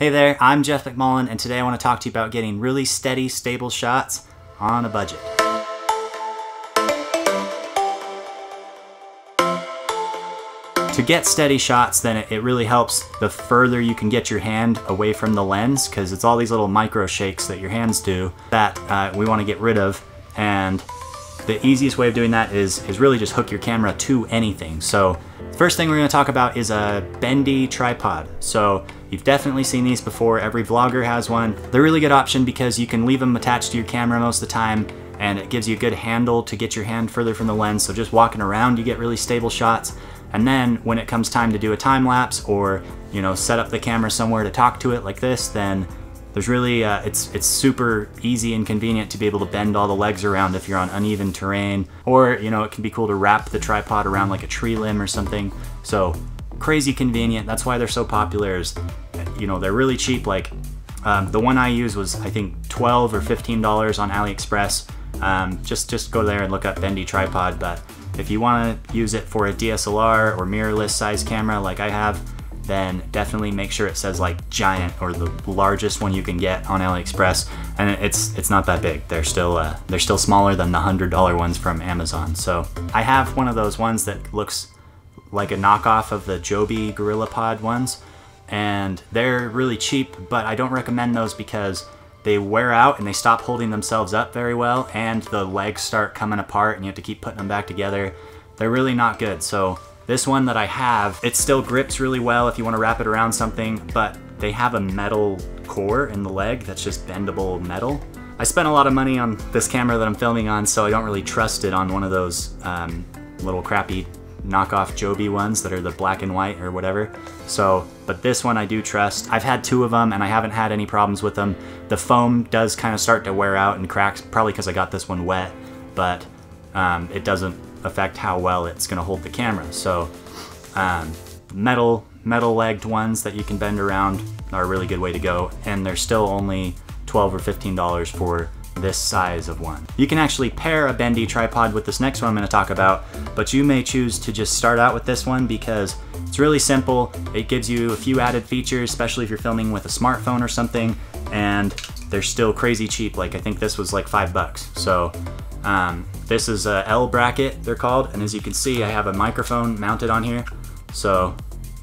Hey there, I'm Jeff McMullen, and today I want to talk to you about getting really steady, stable shots on a budget. To get steady shots, then it really helps the further you can get your hand away from the lens, because it's all these little micro shakes that your hands do that uh, we want to get rid of. And the easiest way of doing that is, is really just hook your camera to anything. So first thing we're gonna talk about is a bendy tripod. So you've definitely seen these before, every vlogger has one. They're a really good option because you can leave them attached to your camera most of the time and it gives you a good handle to get your hand further from the lens. So just walking around, you get really stable shots. And then when it comes time to do a time lapse or, you know, set up the camera somewhere to talk to it like this, then there's really, uh, it's, it's super easy and convenient to be able to bend all the legs around if you're on uneven terrain. Or, you know, it can be cool to wrap the tripod around like a tree limb or something. So crazy convenient. That's why they're so popular is, you know, they're really cheap. Like um, the one I use was, I think 12 or $15 on AliExpress. Um, just, just go there and look up bendy tripod. But if you want to use it for a DSLR or mirrorless size camera like I have, then definitely make sure it says like giant or the largest one you can get on AliExpress. And it's it's not that big. They're still uh, they're still smaller than the hundred dollar ones from Amazon. So I have one of those ones that looks like a knockoff of the Joby GorillaPod ones, and they're really cheap. But I don't recommend those because they wear out and they stop holding themselves up very well, and the legs start coming apart, and you have to keep putting them back together. They're really not good. So this one that I have, it still grips really well if you want to wrap it around something, but they have a metal core in the leg that's just bendable metal. I spent a lot of money on this camera that I'm filming on, so I don't really trust it on one of those um, little crappy knockoff Joby ones that are the black and white or whatever. So, but this one I do trust. I've had two of them and I haven't had any problems with them. The foam does kind of start to wear out and cracks, probably because I got this one wet, but um, it doesn't affect how well it's going to hold the camera. So um, metal metal legged ones that you can bend around are a really good way to go and they're still only 12 or 15 dollars for this size of one. You can actually pair a bendy tripod with this next one I'm going to talk about, but you may choose to just start out with this one because it's really simple. It gives you a few added features, especially if you're filming with a smartphone or something, and they're still crazy cheap. Like I think this was like five bucks. So um, this is a L bracket, they're called, and as you can see, I have a microphone mounted on here. So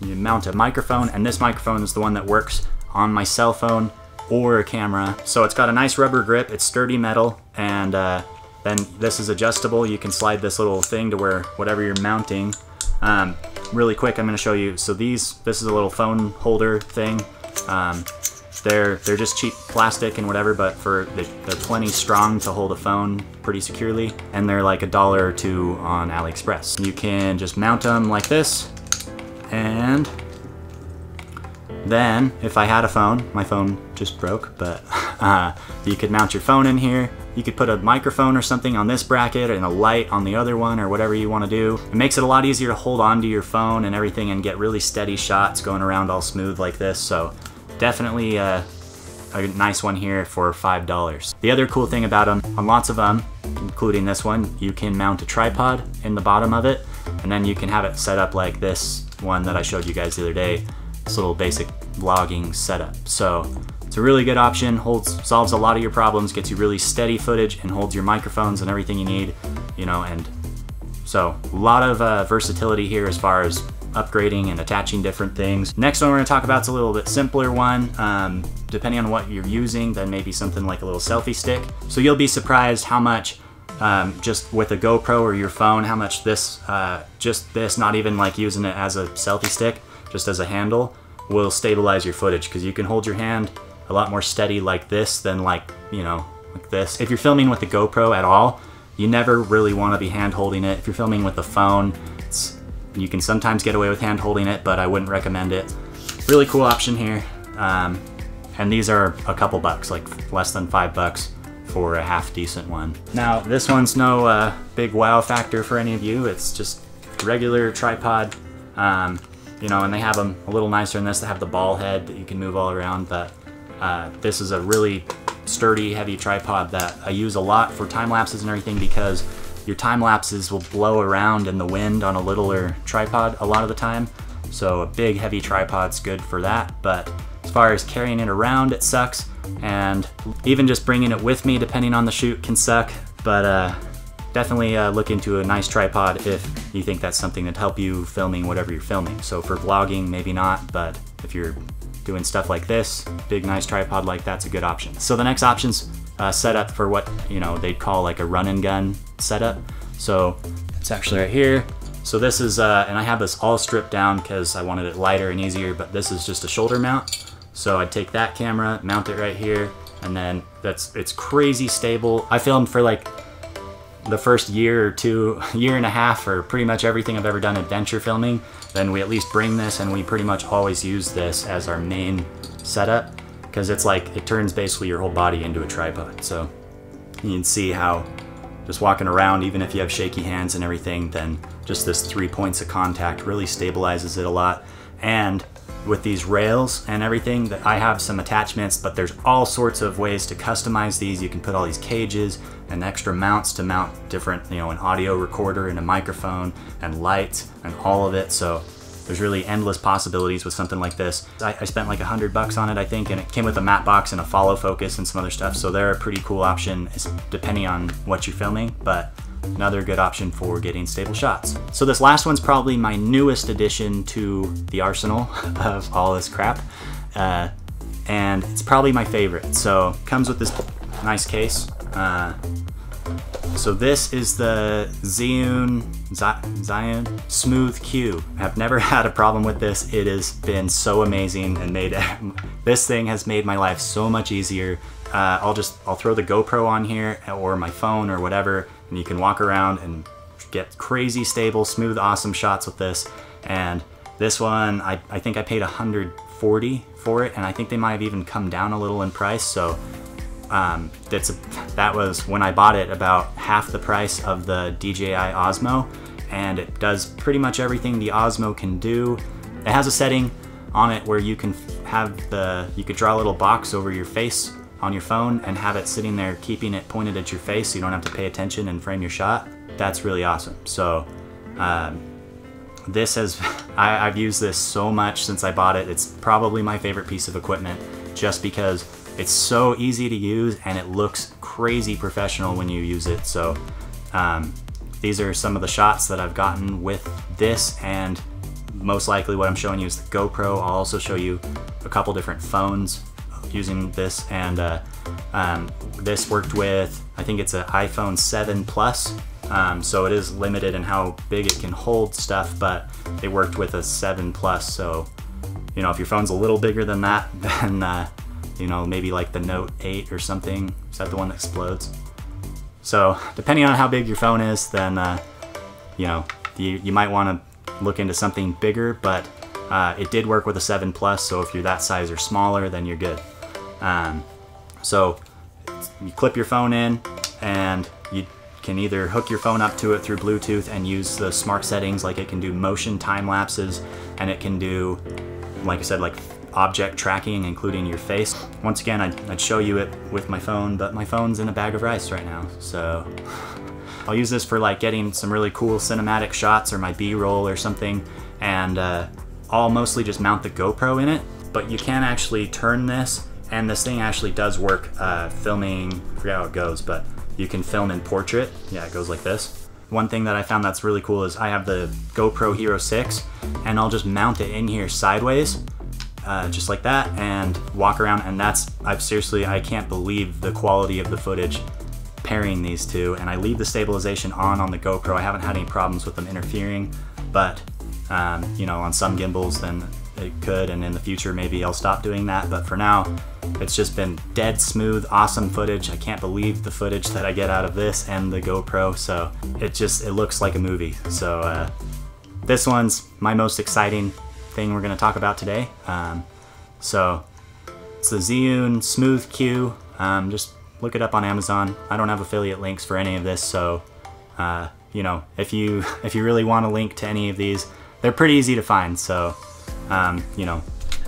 you mount a microphone, and this microphone is the one that works on my cell phone or a camera. So it's got a nice rubber grip, it's sturdy metal, and uh, then this is adjustable. You can slide this little thing to where whatever you're mounting. Um, really quick, I'm gonna show you. So these, this is a little phone holder thing. Um, they're they're just cheap plastic and whatever, but for they're plenty strong to hold a phone pretty securely, and they're like a dollar or two on AliExpress. You can just mount them like this, and then if I had a phone, my phone just broke, but uh, you could mount your phone in here. You could put a microphone or something on this bracket and a light on the other one or whatever you want to do. It makes it a lot easier to hold onto your phone and everything and get really steady shots going around all smooth like this. So Definitely uh, a nice one here for $5. The other cool thing about them, on lots of them, including this one, you can mount a tripod in the bottom of it, and then you can have it set up like this one that I showed you guys the other day, this little basic vlogging setup. So it's a really good option, holds solves a lot of your problems, gets you really steady footage, and holds your microphones and everything you need, you know, and so a lot of uh, versatility here as far as upgrading and attaching different things. Next one we're gonna talk about is a little bit simpler one. Um, depending on what you're using, then maybe something like a little selfie stick. So you'll be surprised how much um, just with a GoPro or your phone, how much this, uh, just this, not even like using it as a selfie stick, just as a handle, will stabilize your footage because you can hold your hand a lot more steady like this than like, you know, like this. If you're filming with a GoPro at all, you never really want to be hand holding it. If you're filming with a phone, you can sometimes get away with hand holding it, but I wouldn't recommend it. Really cool option here. Um, and these are a couple bucks, like less than five bucks for a half decent one. Now, this one's no uh, big wow factor for any of you. It's just regular tripod. Um, you know, and they have them a little nicer than this. They have the ball head that you can move all around, but uh, this is a really sturdy, heavy tripod that I use a lot for time lapses and everything because your time lapses will blow around in the wind on a littler tripod a lot of the time. So a big heavy tripod's good for that, but as far as carrying it around, it sucks. And even just bringing it with me, depending on the shoot, can suck. But uh, definitely uh, look into a nice tripod if you think that's something that help you filming whatever you're filming. So for vlogging, maybe not, but if you're doing stuff like this, big nice tripod like that's a good option. So the next option's uh, set up for what you know they'd call like a run and gun setup. So it's actually right here. So this is, uh, and I have this all stripped down because I wanted it lighter and easier, but this is just a shoulder mount. So I'd take that camera, mount it right here, and then that's, it's crazy stable. I filmed for like the first year or two, year and a half for pretty much everything I've ever done adventure filming. Then we at least bring this and we pretty much always use this as our main setup because it's like, it turns basically your whole body into a tripod. So you can see how just walking around, even if you have shaky hands and everything, then just this three points of contact really stabilizes it a lot. And with these rails and everything that I have some attachments, but there's all sorts of ways to customize these. You can put all these cages and extra mounts to mount different, you know, an audio recorder and a microphone and lights and all of it. So there's really endless possibilities with something like this. I, I spent like a hundred bucks on it, I think, and it came with a matte box and a follow focus and some other stuff. So they're a pretty cool option depending on what you're filming, but another good option for getting stable shots. So this last one's probably my newest addition to the arsenal of all this crap. Uh, and it's probably my favorite. So comes with this nice case. Uh, so this is the Zhiyun, Zhiyun Smooth Q. I've never had a problem with this. It has been so amazing and made this thing has made my life so much easier. Uh, I'll just I'll throw the GoPro on here or my phone or whatever and you can walk around and get crazy stable, smooth, awesome shots with this. And this one, I, I think I paid 140 for it, and I think they might have even come down a little in price. So um, that's a, that was when I bought it about half the price of the DJI Osmo, and it does pretty much everything the Osmo can do. It has a setting on it where you can have the you could draw a little box over your face on your phone and have it sitting there keeping it pointed at your face so you don't have to pay attention and frame your shot, that's really awesome. So um, this has, I, I've used this so much since I bought it. It's probably my favorite piece of equipment just because it's so easy to use and it looks crazy professional when you use it. So um, these are some of the shots that I've gotten with this and most likely what I'm showing you is the GoPro. I'll also show you a couple different phones using this and uh, um, this worked with, I think it's an iPhone 7 Plus. Um, so it is limited in how big it can hold stuff, but it worked with a 7 Plus. So, you know, if your phone's a little bigger than that, then, uh, you know, maybe like the Note 8 or something. Is that the one that explodes? So depending on how big your phone is, then, uh, you know, you, you might want to look into something bigger, but uh, it did work with a 7 Plus, so if you're that size or smaller, then you're good. Um, so you clip your phone in and you can either hook your phone up to it through Bluetooth and use the smart settings like it can do motion time lapses and it can do, like I said, like object tracking, including your face. Once again, I'd, I'd show you it with my phone, but my phone's in a bag of rice right now, so I'll use this for like getting some really cool cinematic shots or my B-roll or something, and uh, I'll mostly just mount the GoPro in it, but you can actually turn this and this thing actually does work uh, filming, I forget how it goes, but you can film in portrait. Yeah, it goes like this. One thing that I found that's really cool is I have the GoPro Hero 6 and I'll just mount it in here sideways, uh, just like that, and walk around and that's, I've seriously, I can't believe the quality of the footage pairing these two and I leave the stabilization on on the GoPro. I haven't had any problems with them interfering, but um, you know, on some gimbals then it could and in the future maybe I'll stop doing that. But for now it's just been dead smooth awesome footage. I can't believe the footage that I get out of this and the GoPro. So it just it looks like a movie. So uh, this one's my most exciting thing we're gonna talk about today. Um, so it's the Zhiyun Smooth Q. Um, just look it up on Amazon. I don't have affiliate links for any of this so uh, you know if you if you really want a link to any of these they're pretty easy to find. So um, you know,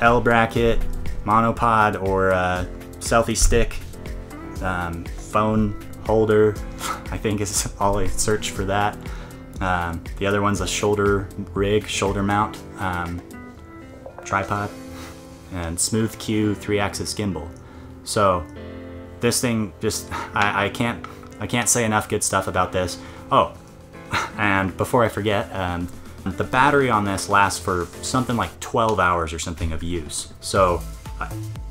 L bracket, monopod, or uh, selfie stick, um, phone holder, I think is all I search for that. Um, the other one's a shoulder rig, shoulder mount, um, tripod. and Smooth Q three-axis gimbal. So this thing just I, I can't I can't say enough good stuff about this. Oh, and before I forget, um, the battery on this lasts for something like 12 hours or something of use. So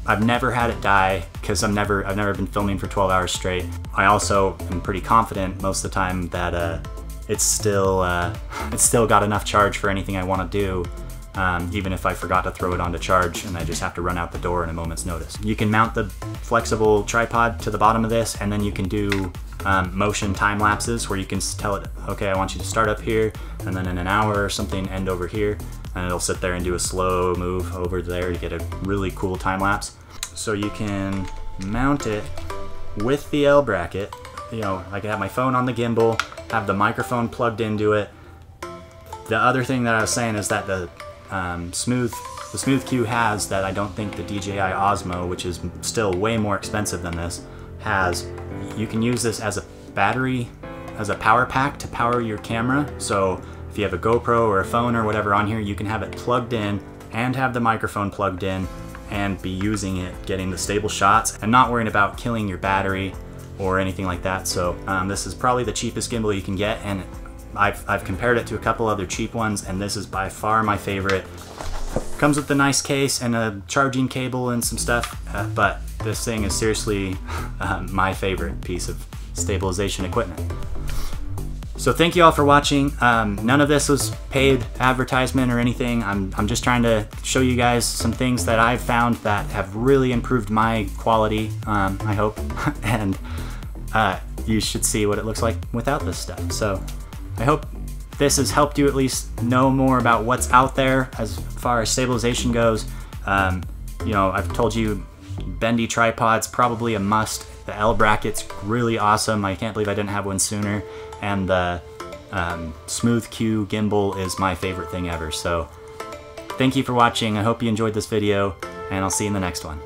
I've never had it die because I'm never I've never been filming for 12 hours straight. I also am pretty confident most of the time that uh, it's still uh, it's still got enough charge for anything I want to do. Um, even if I forgot to throw it onto charge and I just have to run out the door in a moment's notice. You can mount the flexible tripod to the bottom of this and then you can do um, motion time lapses where you can tell it, okay, I want you to start up here and then in an hour or something end over here and it'll sit there and do a slow move over there to get a really cool time lapse. So you can mount it with the L bracket. You know, I can have my phone on the gimbal, have the microphone plugged into it. The other thing that I was saying is that the um, smooth the Smooth Q has that I don't think the DJI Osmo, which is still way more expensive than this, has. You can use this as a battery, as a power pack to power your camera. So if you have a GoPro or a phone or whatever on here, you can have it plugged in and have the microphone plugged in and be using it, getting the stable shots and not worrying about killing your battery or anything like that. So um, this is probably the cheapest gimbal you can get and I've, I've compared it to a couple other cheap ones and this is by far my favorite. Comes with a nice case and a charging cable and some stuff, uh, but this thing is seriously uh, my favorite piece of stabilization equipment. So thank you all for watching. Um, none of this was paid advertisement or anything. I'm, I'm just trying to show you guys some things that I've found that have really improved my quality, um, I hope. and uh, you should see what it looks like without this stuff. So I hope this has helped you at least know more about what's out there as far as stabilization goes. Um, you know, I've told you bendy tripods probably a must. The L bracket's really awesome. I can't believe I didn't have one sooner and the um, Smooth Q gimbal is my favorite thing ever. So thank you for watching. I hope you enjoyed this video, and I'll see you in the next one.